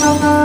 oh you.